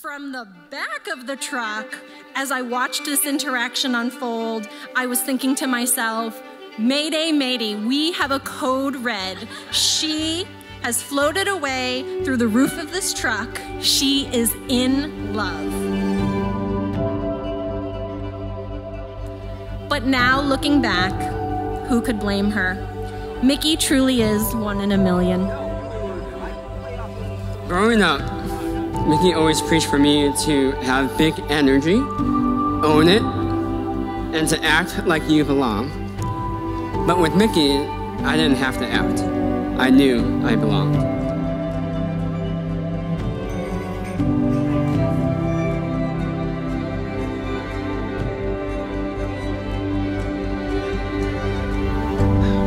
From the back of the truck, as I watched this interaction unfold, I was thinking to myself, Mayday, Mayday, we have a code red. She has floated away through the roof of this truck. She is in love. But now, looking back, who could blame her? Mickey truly is one in a million. Growing up, Mickey always preached for me to have big energy, own it, and to act like you belong. But with Mickey, I didn't have to act. I knew I belonged.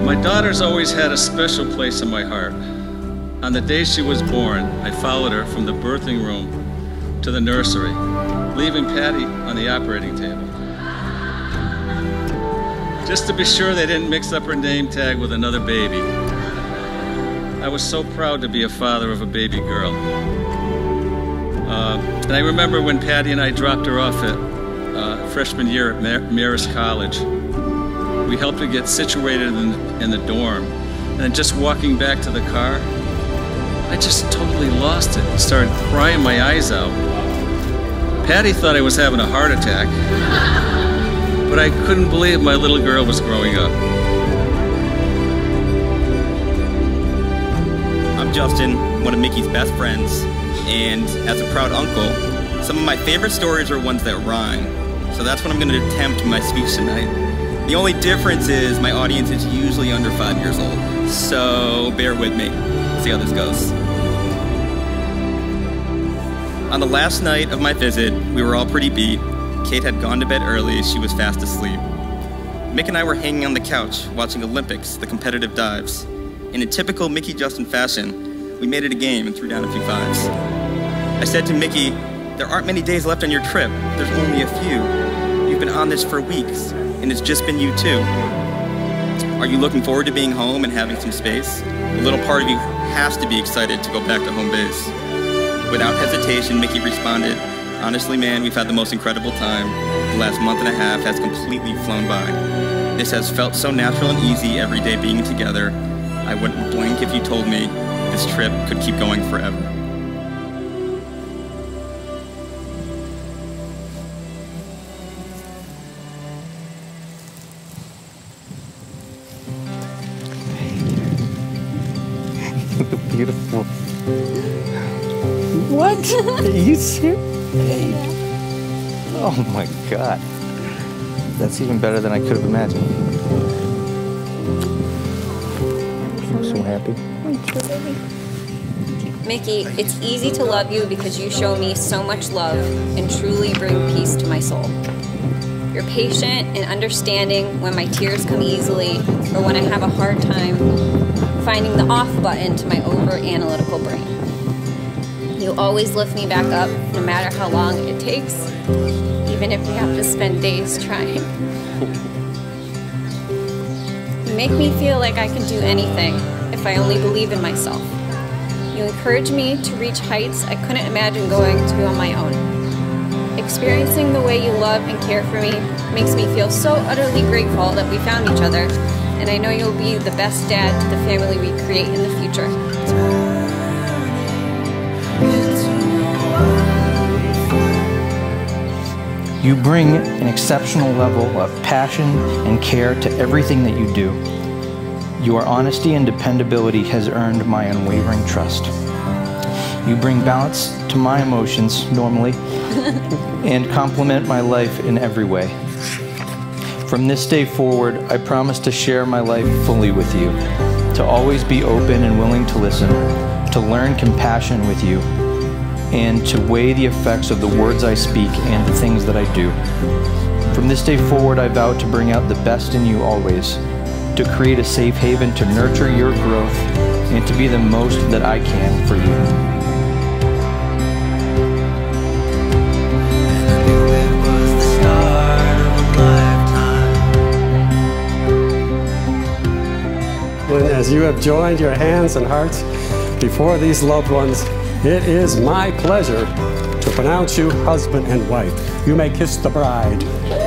My daughter's always had a special place in my heart. On the day she was born, I followed her from the birthing room to the nursery, leaving Patty on the operating table. Just to be sure they didn't mix up her name tag with another baby. I was so proud to be a father of a baby girl. Uh, and I remember when Patty and I dropped her off at uh, freshman year at Mar- Marist College. We helped her get situated in, in the dorm. And then just walking back to the car, I just totally lost it and started crying my eyes out. Patty thought I was having a heart attack, but I couldn't believe my little girl was growing up. I'm Justin, one of Mickey's best friends, and as a proud uncle, some of my favorite stories are ones that rhyme. So that's what I'm going to attempt in my speech tonight. The only difference is my audience is usually under five years old, so bear with me. See how this goes. On the last night of my visit, we were all pretty beat. Kate had gone to bed early, she was fast asleep. Mick and I were hanging on the couch, watching Olympics, the competitive dives. In a typical Mickey Justin fashion, we made it a game and threw down a few fives. I said to Mickey, There aren't many days left on your trip, there's only a few. You've been on this for weeks, and it's just been you two. Are you looking forward to being home and having some space? A little part of you has to be excited to go back to home base. Without hesitation, Mickey responded, Honestly, man, we've had the most incredible time. The last month and a half has completely flown by. This has felt so natural and easy every day being together. I wouldn't blink if you told me this trip could keep going forever. Beautiful. What? Are you serious? Oh my god. That's even better than I could have imagined. I'm so happy. Mickey, it's easy to love you because you show me so much love and truly bring peace to my soul. You're patient and understanding when my tears come easily or when I have a hard time finding the off button to my over analytical brain. You always lift me back up no matter how long it takes, even if we have to spend days trying. You make me feel like I can do anything if I only believe in myself. You encourage me to reach heights I couldn't imagine going to on my own. Experiencing the way you love and care for me makes me feel so utterly grateful that we found each other, and I know you'll be the best dad to the family we create in the future. You bring an exceptional level of passion and care to everything that you do. Your honesty and dependability has earned my unwavering trust. You bring balance to my emotions normally and complement my life in every way. From this day forward, I promise to share my life fully with you, to always be open and willing to listen, to learn compassion with you, and to weigh the effects of the words I speak and the things that I do. From this day forward, I vow to bring out the best in you always, to create a safe haven to nurture your growth, and to be the most that I can for you. And as you have joined your hands and hearts before these loved ones, it is my pleasure to pronounce you husband and wife. You may kiss the bride.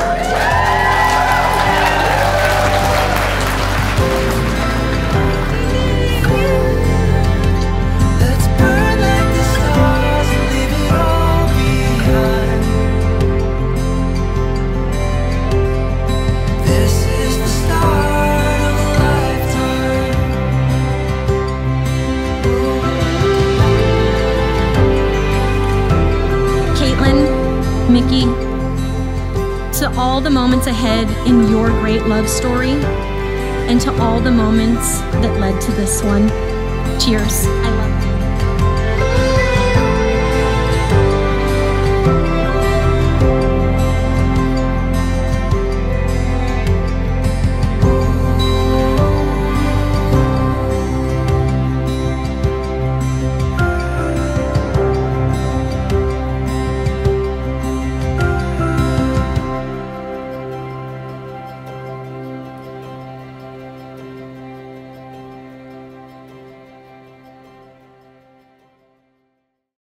All the moments ahead in your great love story, and to all the moments that led to this one. Cheers. I love